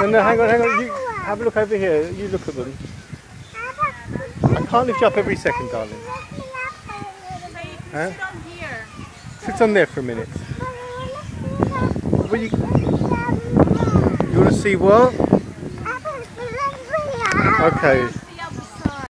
No, no, hang on, hang on. You have a look over here. You look at them. I can't lift you up every second, darling. Huh? Sit on there for a minute. Will you, you want to see what? Okay.